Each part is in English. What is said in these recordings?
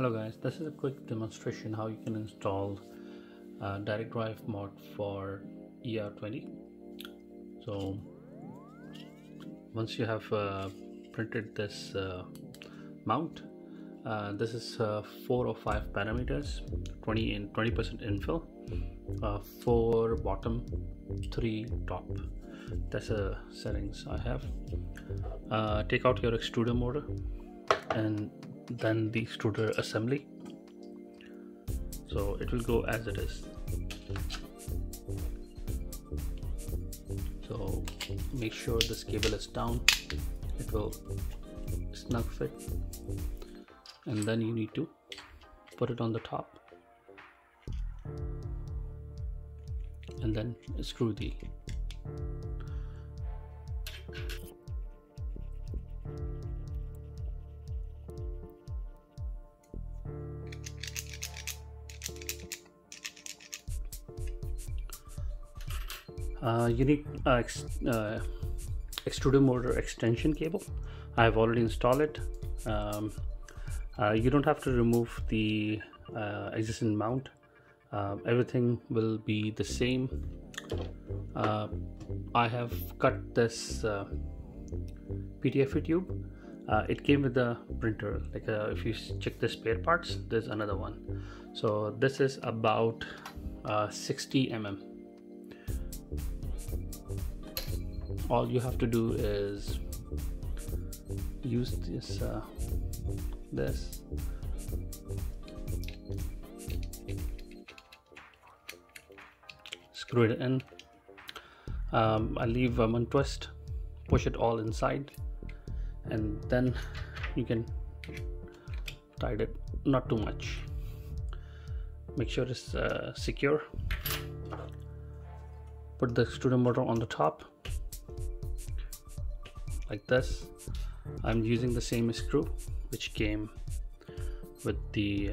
Hello guys, this is a quick demonstration how you can install uh, direct drive mod for ER20. So once you have uh, printed this uh, mount, uh, this is uh, four or five parameters, 20 and 20% infill, uh, four bottom, three top. That's the settings I have. take out your extruder motor and then the extruder assembly. So it will go as it is. So make sure this cable is down. It will snug fit. And then you need to put it on the top. And then screw the uh, you need uh, ex uh, extruder motor extension cable. I have already installed it. Um, uh, you don't have to remove the uh, existing mount. Uh, everything will be the same. I have cut this PTFE tube. It came with the printer. Like if you check the spare parts there's another one. So this is about 60 mm all you have to do is use this uh, this. Screw it in. Um, I leave um, one twist push it all inside and then you can tight it. Not too much. Make sure it's uh, secure. Put the extruder motor on the top like this. I'm using the same screw which came with the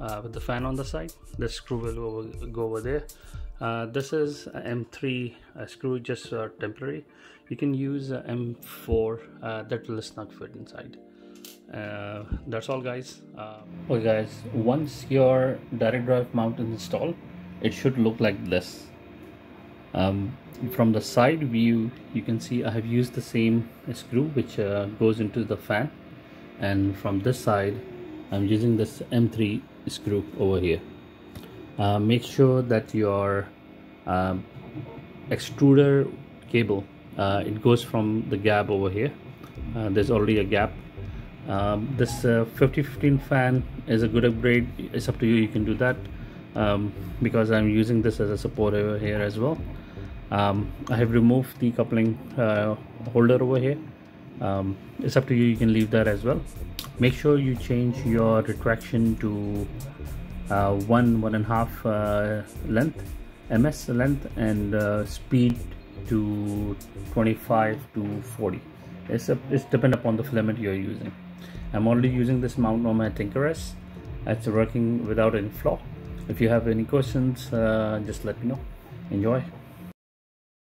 uh, uh, with the fan on the side. This screw will go, over there. Uh, this is M3 screw just uh, temporary. You can use M4 uh, that will snug fit inside. Uh, that's all guys. Okay guys once your direct drive mount is installed it should look like this. Um, from the side view you can see I have used the same screw which uh, goes into the fan. And from this side I'm using this M3 screw over here. Uh, make sure that your um, extruder cable uh, it goes from the gap over here. Uh, there's already a gap. Um, this 5015 uh, fan is a good upgrade. It's up to you you can do that. Um, because I'm using this as a support over here as well um, I have removed the coupling uh, holder over here. Um, it's up to you. You can leave that as well. Make sure you change your retraction to uh, one one and a half uh, length ms length and uh, speed to 25 to 40 it's, a, it's depend upon the filament you're using. I'm already using this mount on my Tinkeress it's working without any flaw. If you have any questions uh, just let me know. Enjoy